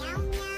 Miau, miau.